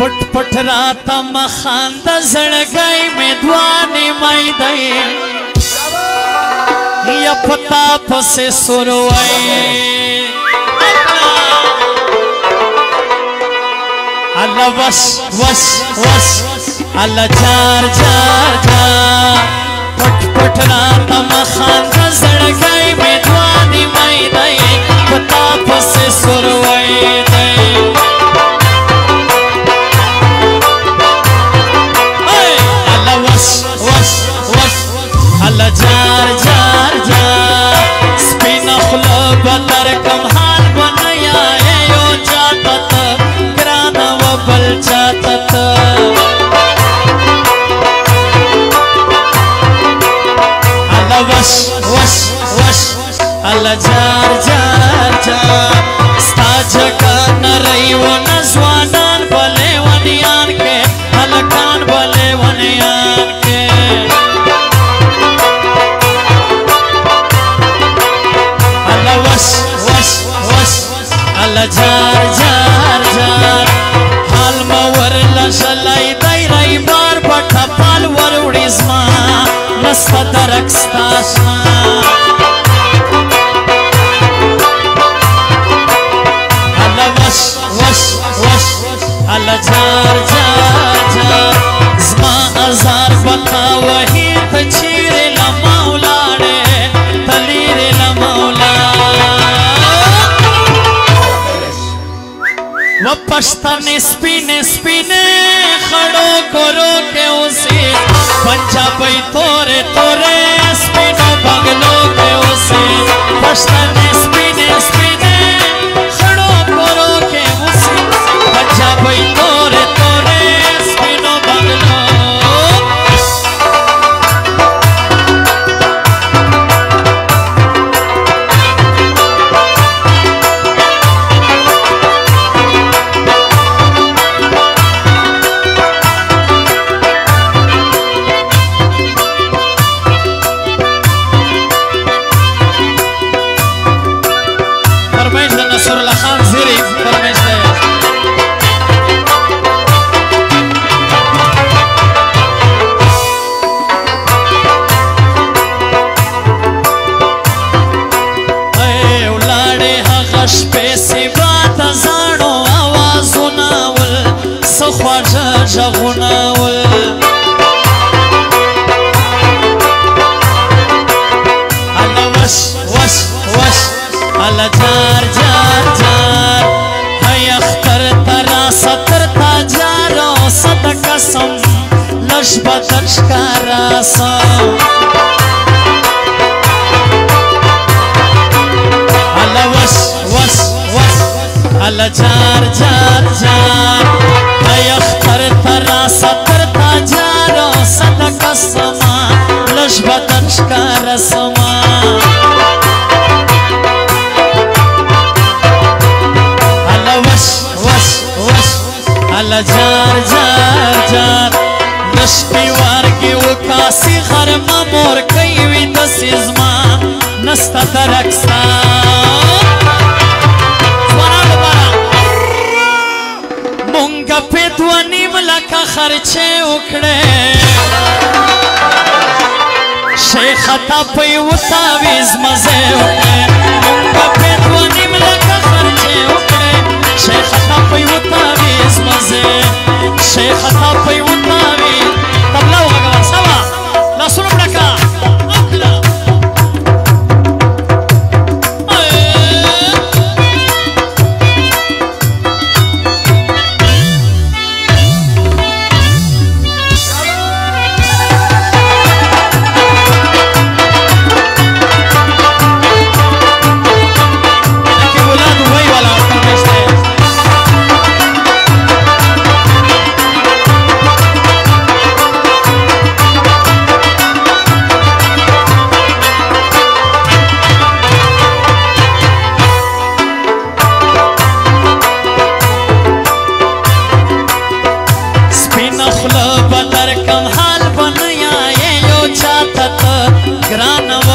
پټ پټ راته مخاند زړګي مې دوانې مې دی یا پتا پس سروي الله وس وس وس الله چار چار چار پټ پټ راته مخاند ورلا جار جار جار حال ما ورلا شلای دای رای بار پټه پال ور وړي زما نستا درکستا شما الله وش وش وش الله جار पछताने खड़ो करो के उसे पई तोरे तोरे स्पिनो बगलो के उसे पछताने स्पिने وش وش الله جار جار جار هی اختر ترا سطر تا جارو صد قسم لش بدر شکارا سا الله وش وش وش الله جار جار جار هی اختر ترا سطر تا جارو صد قسم لش بدر شکارا سا جار جار جار نشپی وارگی و کاسی غرم مور کیوی دسی زما نستا ترکستان زوانانو برا مونگا پی دو نیم لکا خرچه اکڑے شیخ تا پی و تاویز مزه اکڑے مونگا پی دو نیم لکا نازه شیخ عطا پیوند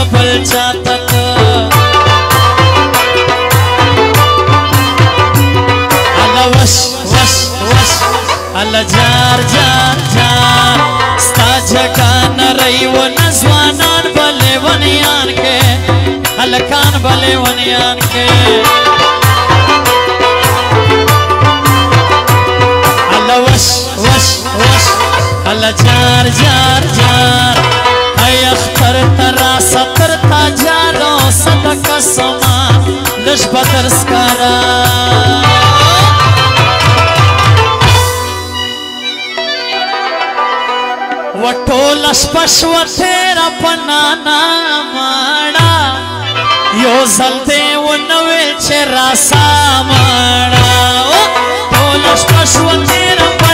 सफल जातक आला वश वश वश जार जार जार स्ताझ कान रईव नजवानान भले वनियान के आला कान वनियान के आला वश वश वश जार जार دش پتر سکارا وټول شپش و تیر پنانا ماڑا یو زلتے و نوے چرا ساماڑا وټول شپش و تیر پنانا